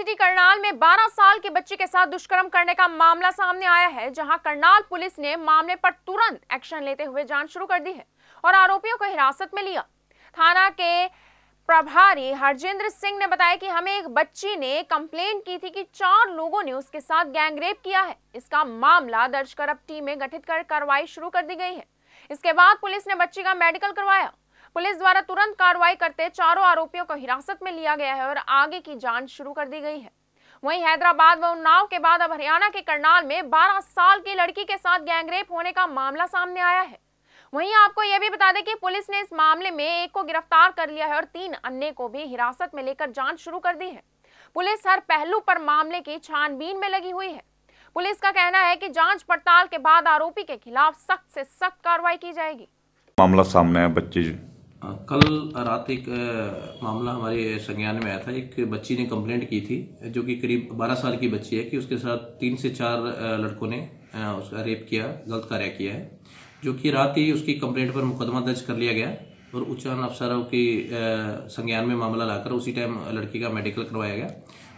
City Karnal में 12 साल के बच्चे के साथ दुष्कर्म करने का मामला सामने आया है, जहाँ करनाल पुलिस ने मामले पर तुरंत एक्शन लेते हुए जाँच शुरू कर दी है और आरोपियों को हिरासत में लिया। थाना के प्रभारी हरजिंद्र सिंह ने बताया कि हमें एक बच्ची ने कंप्लेंट की थी कि चार लोगों ने उसके साथ गैंगरेप किया है। इसका मामला दर्ज कर अब टीमें गठित कर कार्रवाई शुरू कर दी गई है। इसके बाद पुलिस ने बच्ची का मेडिकल करवाया। पुलिस द्वारा तुरंत कार्रवाई करते चारों आरोपियों को हिरासत में लिया गया है और आगे की जाँच शुरू कर दी गई है। वहीं हैदराबाद व उन्नाव के बाद अब हरियाणा के करनाल में 12 साल की लड़की के साथ गैंगरेप होने का मामला सामने आया है। वहीं आपको यह भी बता दें कि पुलिस ने इस मामले में एक को गिरफ़्तार कर लिया है और तीन अन्य को भी हिरासत में लेकर जाँच शुरू कर दी है। पुलिस हर पहलू पर मामले की छानबीन में लगी हुई है। पुलिस का कहना है कि जाँच पड़ताल के बाद आरोपी के खिलाफ सख्त से सख्त कार्रवाई की जाएगी। मामला सामने आया, बच्चे कल रात एक मामला हमारे संज्ञान में आया था। एक बच्ची ने कंप्लेंट की थी, जो कि करीब 12 साल की बच्ची है, कि उसके साथ तीन से चार लड़कों ने उसका रेप किया, गलत कार्य किया है, जो कि रात ही उसकी कंप्लेंट पर मुकदमा दर्ज कर लिया गया और उच्चारण अफसरों की संज्ञान में मामला लाकर उसी टाइम लड़की का मेडिकल करवाया गया।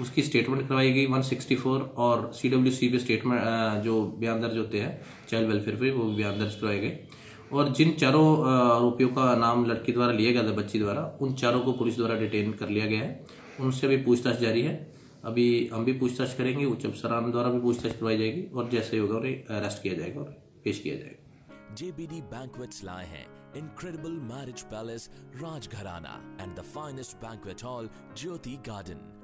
उसकी स्टेटमेंट करवाई गई 164 और सी डब्ल्यू पे स्टेटमेंट जो बयान दर्ज होते हैं चाइल्ड वेलफेयर पे, वो बयान दर्ज करवाए गए। और जिन चारों आरोपियों का नाम लड़की द्वारा लिया गया था, बच्ची द्वारा, उन चारों को पुलिस द्वारा डिटेन कर लिया गया है। उनसे भी पूछताछ जारी है। अभी हम भी पूछताछ करेंगे, उच्च अफसरान द्वारा भी पूछताछ करवाई जाएगी और जैसे होगा उन्हें अरेस्ट किया जाएगा और पेश किया जाएगा। JBD Banquets लाए हैं। Incredible marriage palace, Rajgharana and the finest banquet hall, Jyoti Garden.